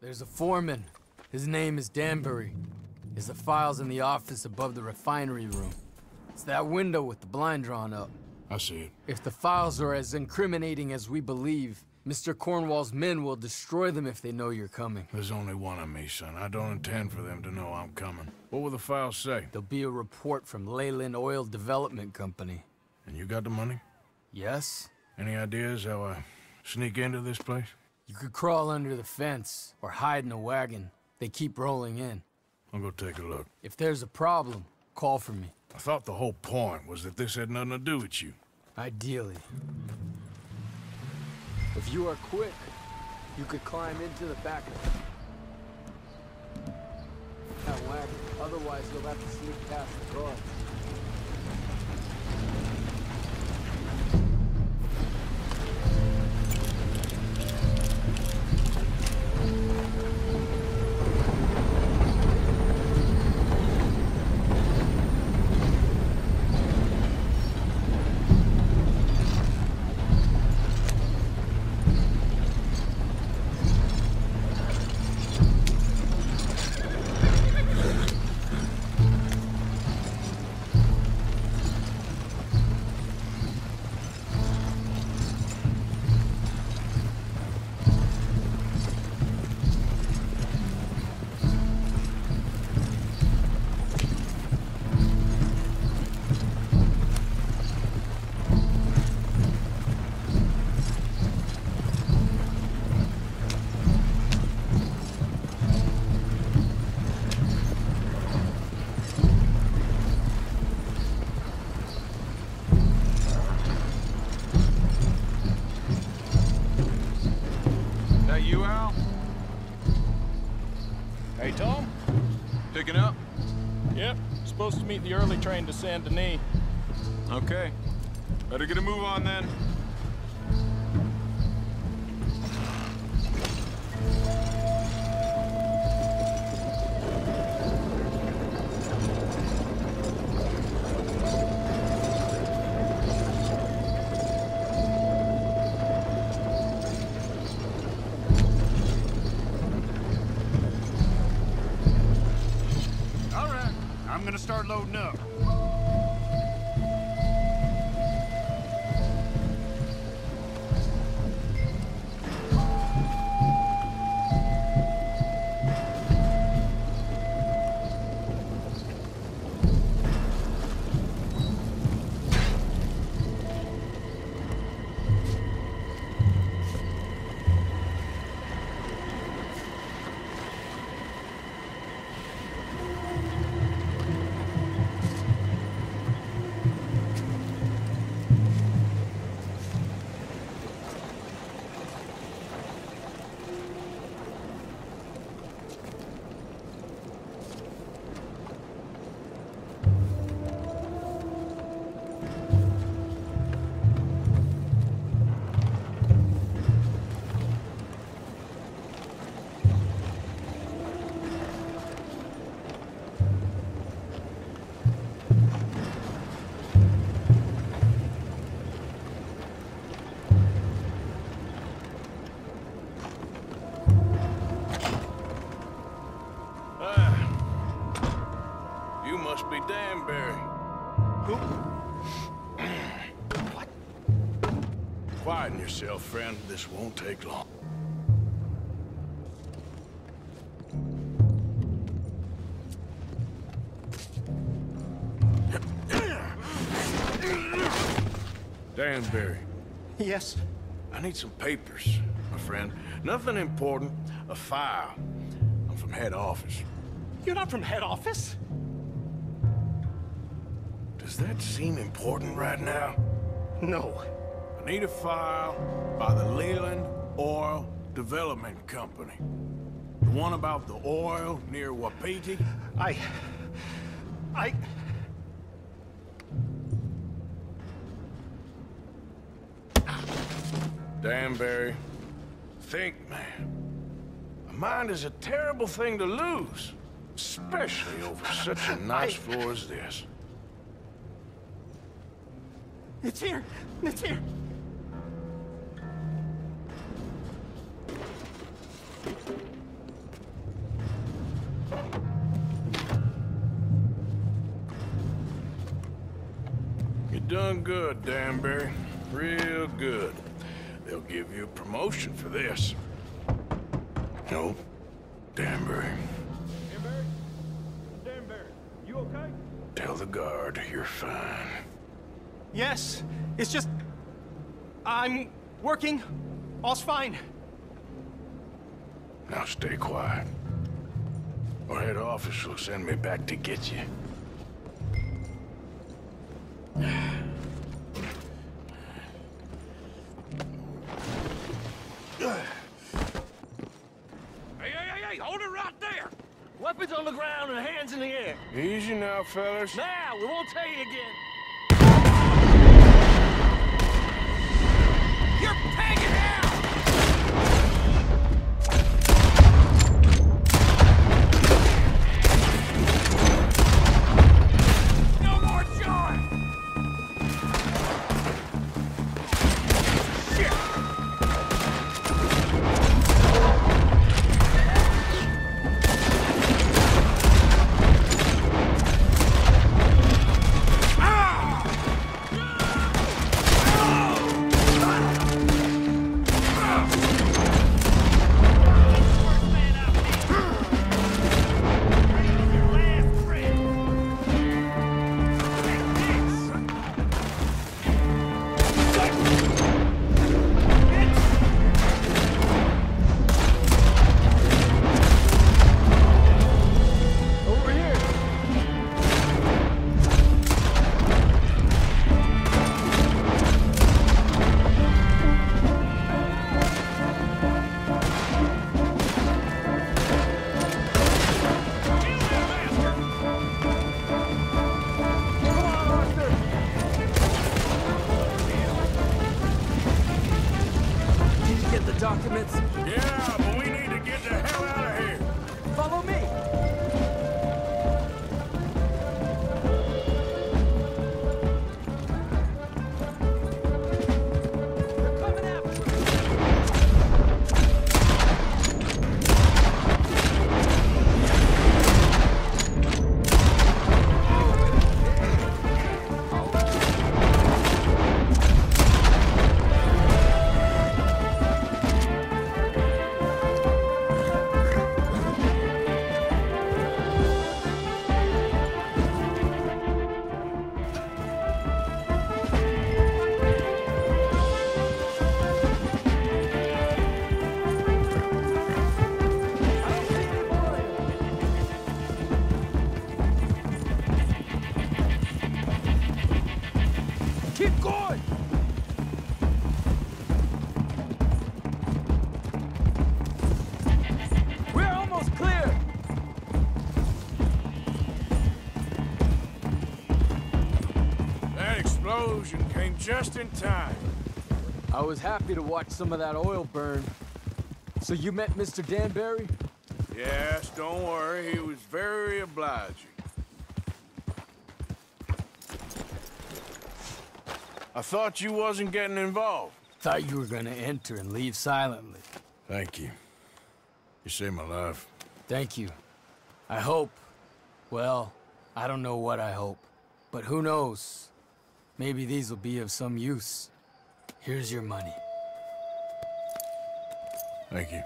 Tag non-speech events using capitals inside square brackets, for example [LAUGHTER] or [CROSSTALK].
There's a foreman. His name is Danbury. Is the files in the office above the refinery room. It's that window with the blind drawn up. I see it. If the files are as incriminating as we believe, Mr. Cornwall's men will destroy them if they know you're coming. There's only one of me, son. I don't intend for them to know I'm coming. What will the files say? There'll be a report from Leyland Oil Development Company. And you got the money? Yes? Any ideas how I sneak into this place? You could crawl under the fence or hide in a wagon. They keep rolling in. I'll go take a look. If there's a problem, call for me. I thought the whole point was that this had nothing to do with you. Ideally. If you are quick, you could climb into the back of that wagon. Otherwise, you'll have to sneak past the guards. Hey, Tom? Picking up? Yep. Supposed to meet the early train to Saint Denis. Okay. Better get a move on then. Gonna start loading up. Quieten yourself, friend. This won't take long. Danbury, Yes. I need some papers, my friend. Nothing important. A file. I'm from head office. You're not from head office? Does that seem important right now? No. Need a file by the Leland Oil Development Company. The one about the oil near Wapiti? I... I... Danbury, think, man. A mind is a terrible thing to lose, especially over [LAUGHS] such a nice I- floor as this. It's here. It's here. Done good, Danbury. Real good. They'll give you a promotion for this. No, Danbury. Danbury? Danbury, you okay? Tell the guard you're fine. Yes, it's just... I'm working. All's fine. Now stay quiet. Or head office will send me back to get you. Weapons on the ground and hands in the air. Easy now, fellas. Now, we won't tell you again. The explosion came just in time. I was happy to watch some of that oil burn. So you met Mr. Danbury? Yes, don't worry. He was very obliging. I thought you wasn't getting involved. Thought you were gonna enter and leave silently. Thank you. You saved my life. Thank you. I hope. Well, I don't know what I hope. But who knows? Maybe these will be of some use. Here's your money. Thank you.